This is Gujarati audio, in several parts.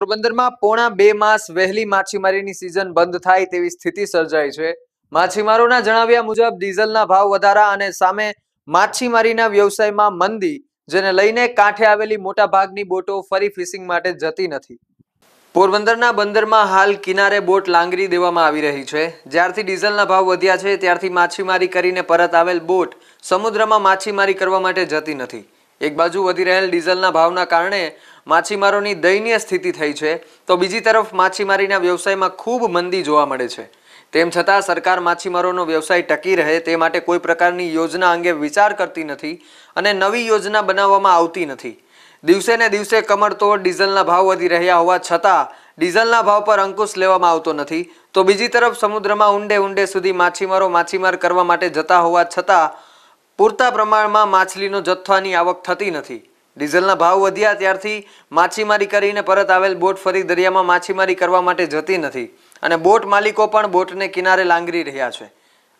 પોરબંદરમાં પોણા બે માસ વહેલી માછીમારીની સિઝન બંધ થાય તેવી સ્થિતિ સર્જાઈ છે. માછીમારોના જણાવ્યા મુજબ ડીઝલના ભાવ વધારા અને સામે માછીમારીના વ્યવસાયમાં મંદી, જેને લઈને કાંઠે આવેલી મોટા ભાગની બોટો ફરી ફિશિંગ માટે જતી નથી. પોરબંદરના બંદરમાં હાલ કિનારે બોટ લાંગરી દેવામાં આવી રહી છે. જ્યારથી ડીઝલના ભાવ વધ્યા છે, ત્યારથી માછીમારી કરીને પરત આવેલ બોટ સમુદ્રમાં માછીમારી કરવા માટે જતી નથી. એક બાજુ વધી રહેલ ડીઝલના ભાવના કારણે માછીમારોની દયનીય સ્થિતિ થઈ છે. તો બીજી તરફ માછીમારીના વ્યવસાયમાં ખૂબ મંદી જોવા મળે છે. તેમ છતાં સરકાર માછીમારોનો વ્યવસાય ટકી રહે તે માટે કોઈ પ્રકારની યોજના અંગે વિચાર કરતી નથી અને નવી યોજના બનાવવામાં આવતી નથી. દિવસે ને દિવસે કમરતોડ ડીઝલના ભાવ વધી રહ્યા હોવા છતાં ડીઝલના ભાવ પર અંકુશ લેવામાં આવતો નથી. તો બીજી તરફ સમુદ્રમાં ઊંડે ઊંડે સુધી માછીમારો માછીમાર કરવા માટે જતા હોવા છતાં પૂરતા પ્રમાણમાં માછલીનો જથ્થાની આવક થતી નથી. ડીઝલના ભાવ વધ્યા ત્યારથી માછીમારી કરીને પરત આવેલ બોટ ફરી દરિયામાં માછીમારી કરવા માટે જતી નથી. અને બોટ માલિકો પણ બોટને કિનારે લાંગરી રહ્યા છે.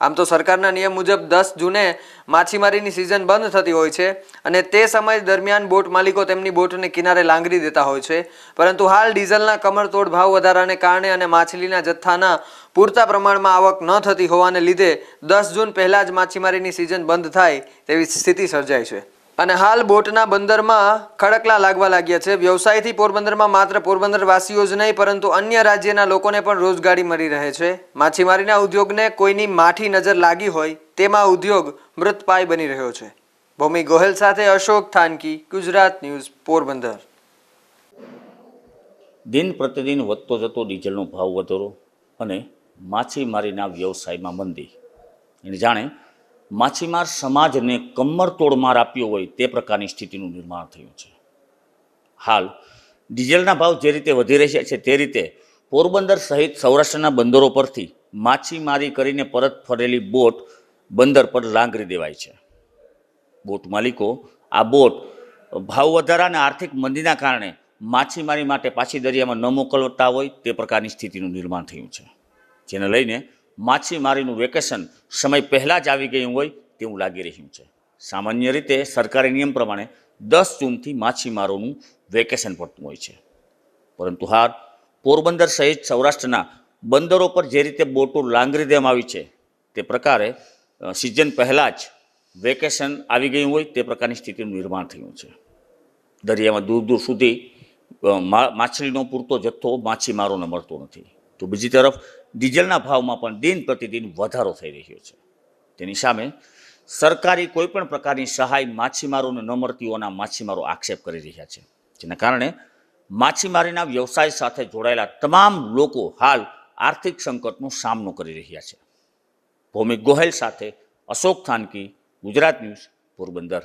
આમ તો સરકારના નિયમ મુજબ દસ જૂને માછીમારીની સિઝન બંધ થતી હોય છે અને તે સમય દરમિયાન બોટ માલિકો તેમની બોટને કિનારે લાંગરી દેતા હોય છે. પરંતુ હાલ ડીઝલના કમરતોડ ભાવ વધારાને કારણે અને માછલીના જથ્થાના પૂરતા પ્રમાણમાં આવક ન થતી હોવાને લીધે દસ જૂન પહેલાં જ માછીમારીની સિઝન બંધ થાય તેવી સ્થિતિ સર્જાય છે. અને હાલ બોટના બંદરમાં ખડકલા લાગવા લાગ્યા છે. વ્યવસાયથી પોરબંદરમાં માત્ર પોરબંદરવાસીઓ જ નહીં, પરંતુ અન્ય રાજ્યના લોકોને પણ રોજગારી મળી રહે છે. માછીમારીના ઉદ્યોગને કોઈની માઠી નજર લાગી હોય તેમાં ઉદ્યોગ મૃતપાય બની રહ્યો છે. ભૂમિ ગોહેલ સાથે અશોક થાનકી, ગુજરાત ન્યૂઝ, પોરબંદર. દિન પ્રતિદિન વધતો જતો ડીઝલનો ભાવ વધારો અને માછીમારીના વ્યવસાયમાં મંદી. જાણે માછીમાર સમાજને કમર તોડમાર આપ્યો હોય તે પ્રકારની સ્થિતિનું નિર્માણ થયું છે. હાલ, ડીઝલના ભાવ જે રીતે વધી રહ્યા છે તે રીતે પોરબંદર સહિત સૌરાષ્ટ્રના બંદરો પરથી માછીમારી કરીને પરત ફરેલી બોટ બંદર પર લાંગરી દેવાય છે. બોટ માલિકો આ બોટ ભાવ વધારા અને આર્થિક મંદીના કારણે માછીમારી માટે પાછી દરિયામાં ન મોકલતા હોય તે પ્રકારની સ્થિતિનું નિર્માણ થયું છે. જેને લઈને માછીમારીનું વેકેશન સમય પહેલાં જ આવી ગયું હોય તેવું લાગી રહ્યું છે. સામાન્ય રીતે સરકારી નિયમ પ્રમાણે દસ જૂનથી માછીમારોનું વેકેશન પડતું હોય છે. પરંતુ હાલ પોરબંદર સહિત સૌરાષ્ટ્રના બંદરો પર જે રીતે બોટો લાંગરી દેવામાં આવી છે તે પ્રકારે સિઝન પહેલાં જ વેકેશન આવી ગયું હોય તે પ્રકારની સ્થિતિનું નિર્માણ થયું છે. દરિયામાં દૂર દૂર સુધી માછલીનો પૂરતો જથ્થો માછીમારોને મળતો નથી. તો બીજી તરફ ડીઝલના ભાવમાં પણ દિન પ્રતિદિન વધારો થઈ રહ્યો છે. તેની સામે સરકારી કોઈપણ પ્રકારની સહાય માછીમારોને ન મળતી માછીમારો આક્ષેપ કરી રહ્યા છે. જેના કારણે માછીમારીના વ્યવસાય સાથે જોડાયેલા તમામ લોકો હાલ આર્થિક સંકટનો સામનો કરી રહ્યા છે. ભૌમિક ગોહેલ સાથે અશોક થાનકી, ગુજરાત ન્યૂઝ પોરબંદર.